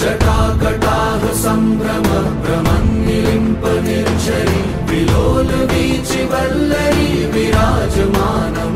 जटाकटाह सम्भ्रम भ्रमन्निलिम्प निर्झरि विलोलवीचि Vallari विराजमानम्।